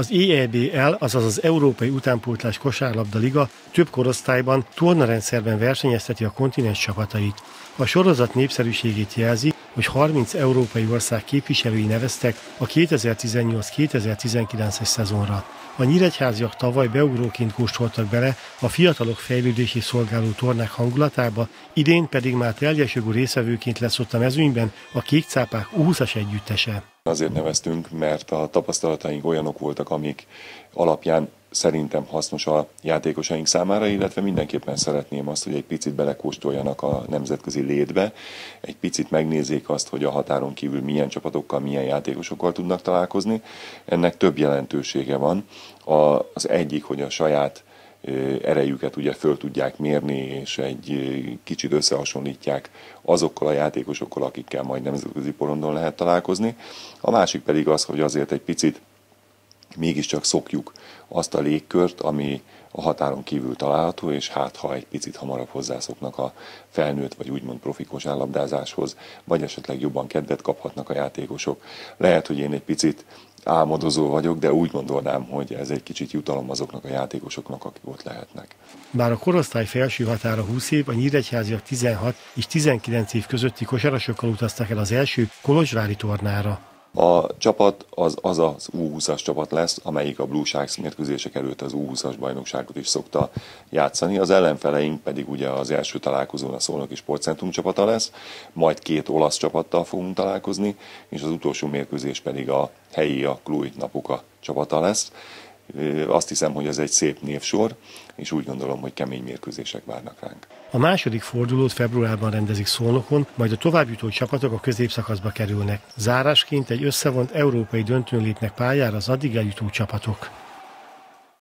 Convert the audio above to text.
Az EEBL, azaz az Európai Utánpótlás Kosárlabda Liga több korosztályban tornarendszerben versenyezteti a kontinens csapatait. A sorozat népszerűségét jelzi, hogy 30 európai ország képviselői neveztek a 2018-2019-es szezonra. A nyíregyháziak tavaly beugróként kóstoltak bele a fiatalok fejlődési szolgáló tornák hangulatába, idén pedig már teljes jogú részvevőként lesz ott a mezőnyben a kékcápák U20-as együttese. Azért neveztünk, mert a tapasztalataink olyanok voltak, amik alapján szerintem hasznos a játékosaink számára, illetve mindenképpen szeretném azt, hogy egy picit belekóstoljanak a nemzetközi létbe, egy picit megnézzék azt, hogy a határon kívül milyen csapatokkal, milyen játékosokkal tudnak találkozni. Ennek több jelentősége van. Az egyik, hogy a saját erejüket ugye föl tudják mérni, és egy kicsit összehasonlítják azokkal a játékosokkal, akikkel majd nemzetközi porondon lehet találkozni. A másik pedig az, hogy azért egy picit mégiscsak szokjuk azt a légkört, ami a határon kívül található, és hát ha egy picit hamarabb hozzászoknak a felnőtt vagy úgymond profikos állabdázáshoz, vagy esetleg jobban kedvet kaphatnak a játékosok. Lehet, hogy én egy picit álmodozó vagyok, de úgy gondolnám, hogy ez egy kicsit jutalom azoknak a játékosoknak, akik ott lehetnek. Bár a korosztály felső határa 20 év, a nyíregyháziak 16 és 19 év közötti kosarasokkal utaztak el az első Kolozsvári tornára. A csapat az az, az U20-as csapat lesz, amelyik a Blue Sharks mérkőzések előtt az U20-as bajnokságot is szokta játszani. Az ellenfeleink pedig ugye az első találkozón a Szolnoki Sportcentrum csapata lesz, majd két olasz csapattal fogunk találkozni, és az utolsó mérkőzés pedig a helyi, a Kluj Napuka csapata lesz. Azt hiszem, hogy ez egy szép névsor, és úgy gondolom, hogy kemény mérkőzések várnak ránk. A második fordulót februárban rendezik Szolnokon, majd a továbbjutó csapatok a középszakaszba kerülnek. Zárásként egy összevont európai döntőn lépnek pályára az addig eljutó csapatok.